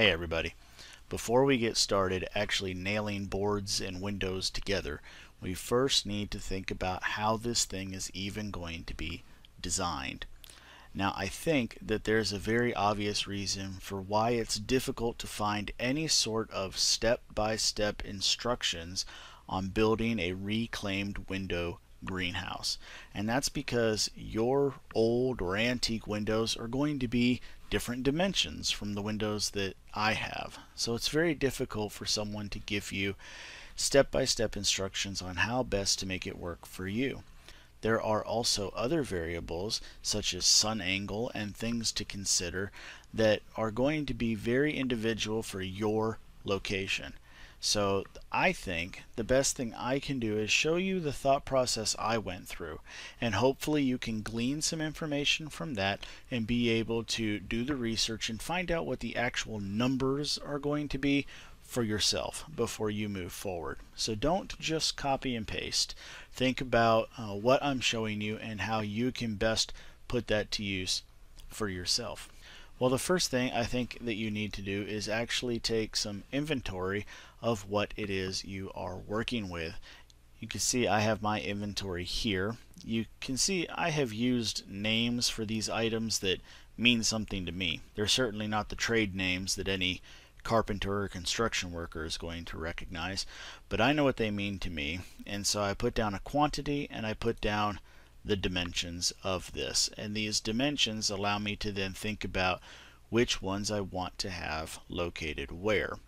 Hey everybody. Before we get started actually nailing boards and windows together, we first need to think about how this thing is even going to be designed. Now I think that there's a very obvious reason for why it's difficult to find any sort of step-by-step -step instructions on building a reclaimed window greenhouse. And that's because your old or antique windows are going to be different dimensions from the windows that I have. So it's very difficult for someone to give you step-by-step -step instructions on how best to make it work for you. There are also other variables such as sun angle and things to consider that are going to be very individual for your location. So I think the best thing I can do is show you the thought process I went through and hopefully you can glean some information from that and be able to do the research and find out what the actual numbers are going to be for yourself before you move forward. So don't just copy and paste. Think about uh, what I'm showing you and how you can best put that to use for yourself. Well, the first thing I think that you need to do is actually take some inventory of what it is you are working with. You can see I have my inventory here. You can see I have used names for these items that mean something to me. They're certainly not the trade names that any carpenter or construction worker is going to recognize, but I know what they mean to me. And so I put down a quantity and I put down the dimensions of this. And these dimensions allow me to then think about which ones I want to have located where.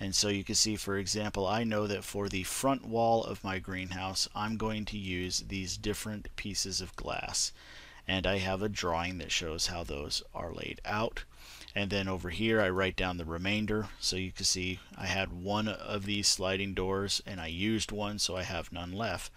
And so you can see, for example, I know that for the front wall of my greenhouse, I'm going to use these different pieces of glass. And I have a drawing that shows how those are laid out. And then over here, I write down the remainder. So you can see I had one of these sliding doors and I used one, so I have none left.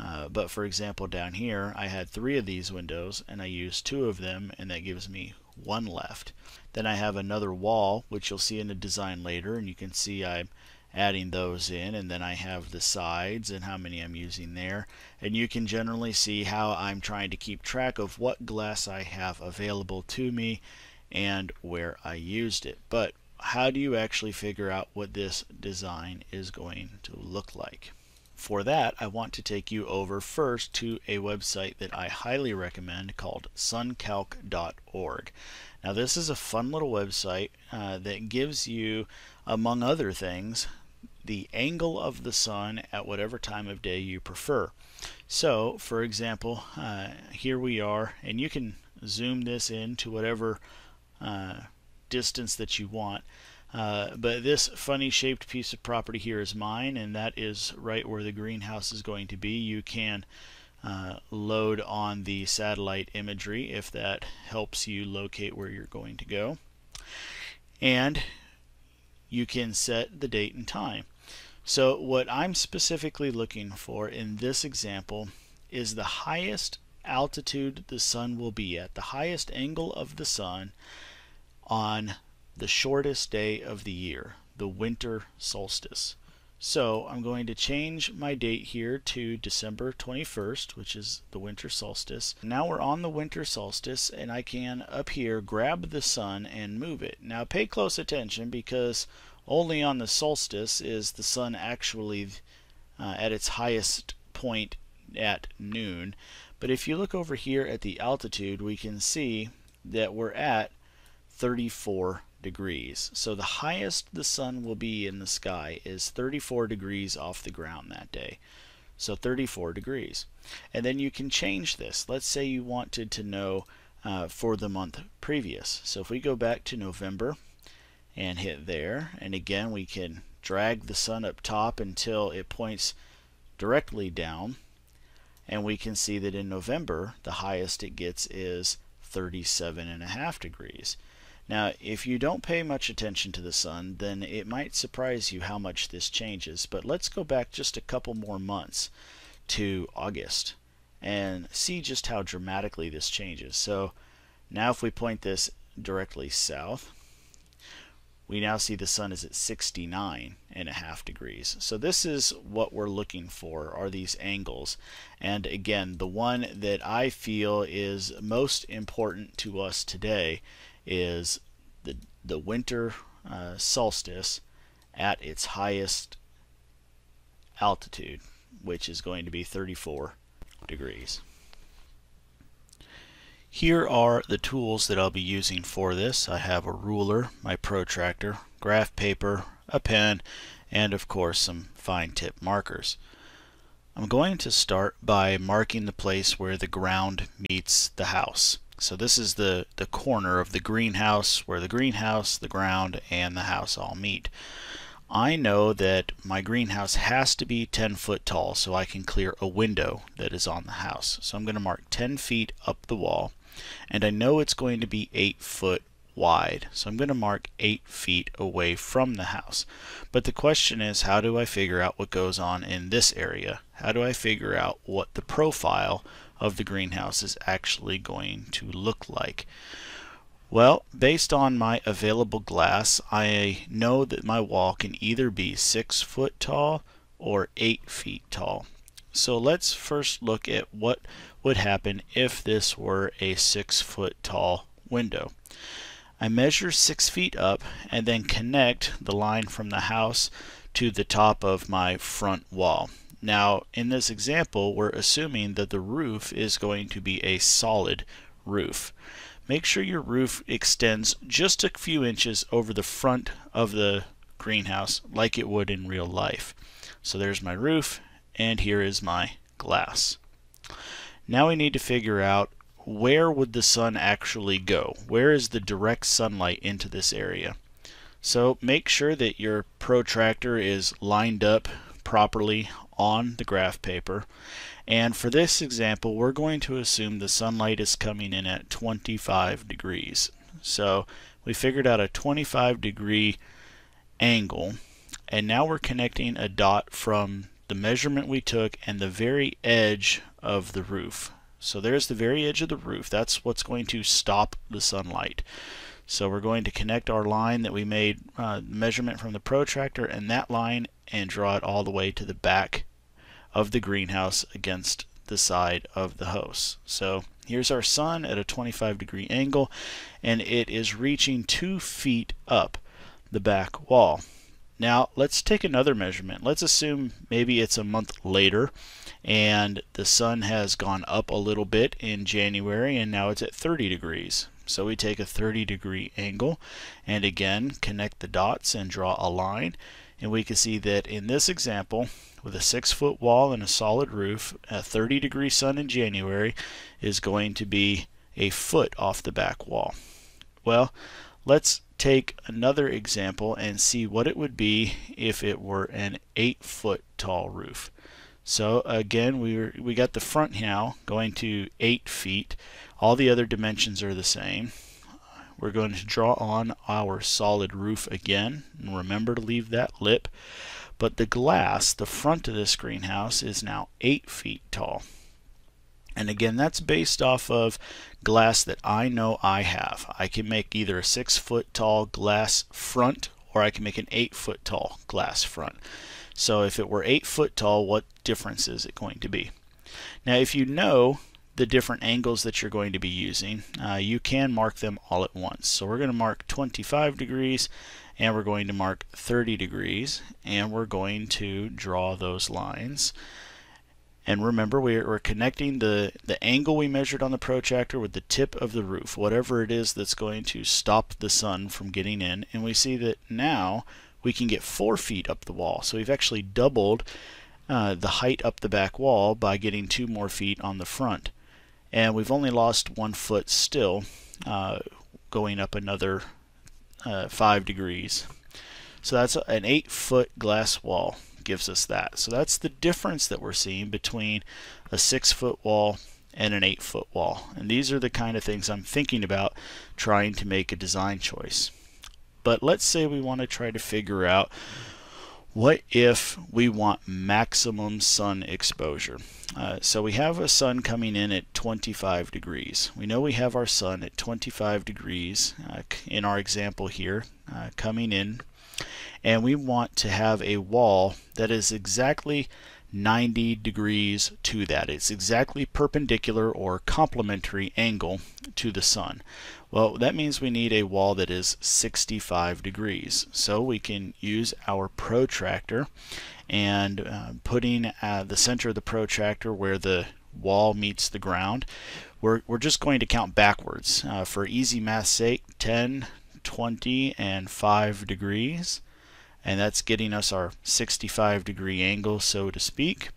Uh, but for example down here I had three of these windows and I used two of them and that gives me one left. Then I have another wall which you'll see in the design later and you can see I'm adding those in and then I have the sides and how many I'm using there and you can generally see how I'm trying to keep track of what glass I have available to me and where I used it. But how do you actually figure out what this design is going to look like? For that, I want to take you over first to a website that I highly recommend called suncalc.org. Now, this is a fun little website uh, that gives you, among other things, the angle of the sun at whatever time of day you prefer. So, for example, uh, here we are, and you can zoom this in to whatever distance that you want. Uh, but this funny shaped piece of property here is mine and that is right where the greenhouse is going to be. You can uh, load on the satellite imagery if that helps you locate where you're going to go. And you can set the date and time. So what I'm specifically looking for in this example is the highest altitude the sun will be at, the highest angle of the sun on the shortest day of the year, the winter solstice. So I'm going to change my date here to December 21st, which is the winter solstice. Now we're on the winter solstice and I can up here grab the sun and move it. Now pay close attention because only on the solstice is the sun actually uh, at its highest point at noon. But if you look over here at the altitude, we can see that we're at 34 degrees. So the highest the sun will be in the sky is 34 degrees off the ground that day. So 34 degrees. And then you can change this. Let's say you wanted to know uh, for the month previous. So if we go back to November and hit there, and again we can drag the sun up top until it points directly down. And we can see that in November, the highest it gets is 37 and a half degrees. Now, if you don't pay much attention to the sun, then it might surprise you how much this changes. But let's go back just a couple more months to August and see just how dramatically this changes. So now if we point this directly south, we now see the sun is at 69 and a half degrees. So this is what we're looking for are these angles. And again, the one that I feel is most important to us today is the, the winter uh, solstice at its highest altitude, which is going to be 34 degrees. Here are the tools that I'll be using for this. I have a ruler, my protractor, graph paper, a pen, and of course some fine tip markers. I'm going to start by marking the place where the ground meets the house. So this is the, the corner of the greenhouse where the greenhouse, the ground, and the house all meet. I know that my greenhouse has to be 10 foot tall so I can clear a window that is on the house. So I'm going to mark 10 feet up the wall and I know it's going to be 8 foot wide. So I'm going to mark 8 feet away from the house. But the question is how do I figure out what goes on in this area? How do I figure out what the profile of the greenhouse is actually going to look like? Well, based on my available glass, I know that my wall can either be 6 foot tall or 8 feet tall. So let's first look at what would happen if this were a 6 foot tall window. I measure six feet up and then connect the line from the house to the top of my front wall. Now in this example we're assuming that the roof is going to be a solid roof. Make sure your roof extends just a few inches over the front of the greenhouse like it would in real life. So there's my roof and here is my glass. Now we need to figure out where would the sun actually go? Where is the direct sunlight into this area? So make sure that your protractor is lined up properly on the graph paper. And for this example, we're going to assume the sunlight is coming in at 25 degrees. So we figured out a 25 degree angle. And now we're connecting a dot from the measurement we took and the very edge of the roof. So there's the very edge of the roof. That's what's going to stop the sunlight. So we're going to connect our line that we made uh, measurement from the protractor and that line and draw it all the way to the back of the greenhouse against the side of the house. So here's our sun at a 25 degree angle and it is reaching two feet up the back wall. Now let's take another measurement. Let's assume maybe it's a month later and the sun has gone up a little bit in January and now it's at 30 degrees. So we take a 30 degree angle and again connect the dots and draw a line and we can see that in this example with a six foot wall and a solid roof a 30 degree sun in January is going to be a foot off the back wall. Well let's take another example and see what it would be if it were an 8 foot tall roof. So again we, were, we got the front now going to 8 feet. All the other dimensions are the same. We're going to draw on our solid roof again and remember to leave that lip. But the glass, the front of this greenhouse is now 8 feet tall. And again, that's based off of glass that I know I have. I can make either a six foot tall glass front or I can make an eight foot tall glass front. So if it were eight foot tall, what difference is it going to be? Now, if you know the different angles that you're going to be using, uh, you can mark them all at once. So we're going to mark 25 degrees and we're going to mark 30 degrees and we're going to draw those lines. And remember, we're, we're connecting the, the angle we measured on the protractor with the tip of the roof, whatever it is that's going to stop the sun from getting in. And we see that now we can get four feet up the wall. So we've actually doubled uh, the height up the back wall by getting two more feet on the front. And we've only lost one foot still, uh, going up another uh, five degrees. So that's an eight foot glass wall gives us that. So that's the difference that we're seeing between a six foot wall and an eight foot wall. And these are the kind of things I'm thinking about trying to make a design choice. But let's say we want to try to figure out what if we want maximum sun exposure? Uh, so we have a sun coming in at 25 degrees. We know we have our sun at 25 degrees uh, in our example here, uh, coming in and we want to have a wall that is exactly 90 degrees to that. It's exactly perpendicular or complementary angle to the sun. Well, that means we need a wall that is 65 degrees. So we can use our protractor and uh, putting uh, the center of the protractor where the wall meets the ground, we're, we're just going to count backwards. Uh, for easy math's sake, 10, 20, and 5 degrees. And that's getting us our 65 degree angle so to speak.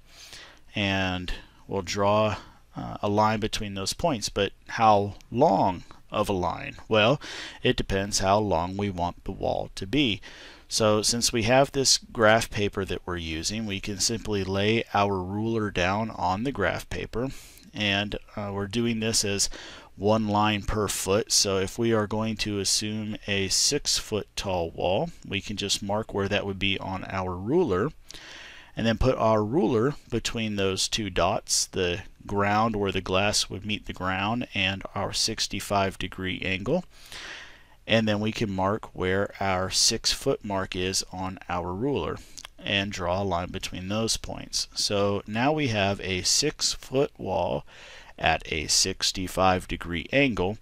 And we'll draw uh, a line between those points. But how long of a line? Well it depends how long we want the wall to be. So since we have this graph paper that we're using we can simply lay our ruler down on the graph paper. And uh, we're doing this as one line per foot. So if we are going to assume a six foot tall wall, we can just mark where that would be on our ruler and then put our ruler between those two dots, the ground where the glass would meet the ground and our 65 degree angle. And then we can mark where our six foot mark is on our ruler and draw a line between those points. So now we have a six foot wall at a 65 degree angle,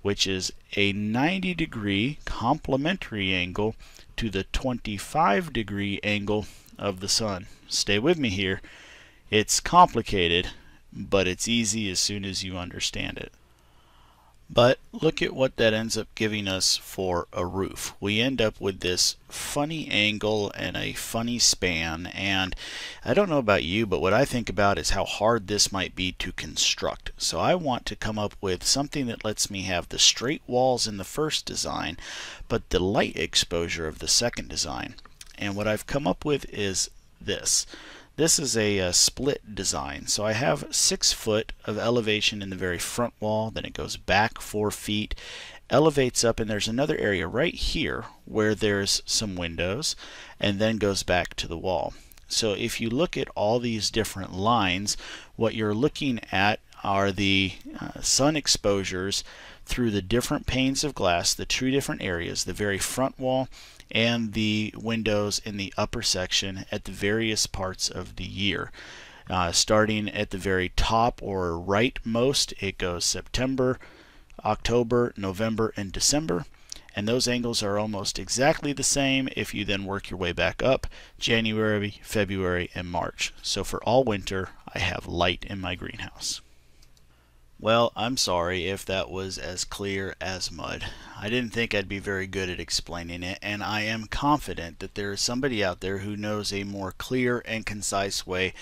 which is a 90 degree complementary angle to the 25 degree angle of the sun. Stay with me here. It's complicated, but it's easy as soon as you understand it. But look at what that ends up giving us for a roof. We end up with this funny angle and a funny span and I don't know about you but what I think about is how hard this might be to construct. So I want to come up with something that lets me have the straight walls in the first design but the light exposure of the second design. And what I've come up with is this. This is a, a, uh, split design. So I have six foot of elevation in the very front wall, then it goes back four feet, elevates up, and there's another area right here where there's some windows, and then goes back to the wall. So if you look at all these different lines, what you're looking at are the uh, sun exposures through the different panes of glass, the two different areas, the very front wall and the windows in the upper section at the various parts of the year. Uh, starting at the very top or rightmost, it goes September, October, November, and December. And those angles are almost exactly the same if you then work your way back up January, February, and March. So for all winter, I have light in my greenhouse. Well, I'm sorry if that was as clear as mud. I didn't think I'd be very good at explaining it, and I am confident that there is somebody out there who knows a more clear and concise way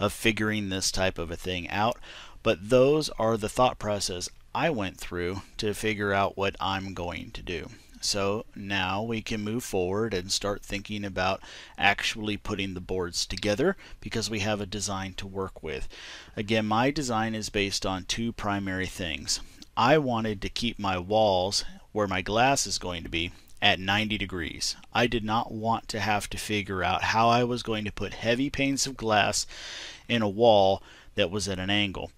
of figuring this type of a thing out. But those are the thought process I went through to figure out what I'm going to do. So now we can move forward and start thinking about actually putting the boards together because we have a design to work with. Again, my design is based on two primary things. I wanted to keep my walls where my glass is going to be at 90 degrees. I did not want to have to figure out how I was going to put heavy panes of glass in a wall that was at an angle.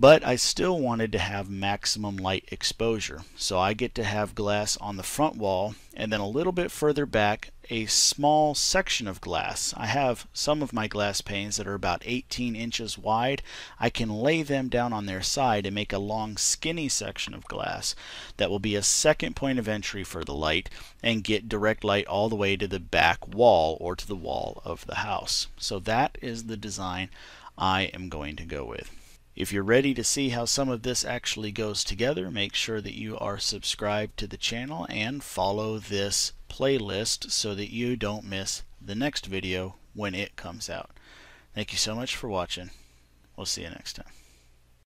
But I still wanted to have maximum light exposure. So I get to have glass on the front wall and then a little bit further back a small section of glass. I have some of my glass panes that are about 18 inches wide. I can lay them down on their side and make a long skinny section of glass that will be a second point of entry for the light and get direct light all the way to the back wall or to the wall of the house. So that is the design I am going to go with. If you're ready to see how some of this actually goes together, make sure that you are subscribed to the channel and follow this playlist so that you don't miss the next video when it comes out. Thank you so much for watching. We'll see you next time.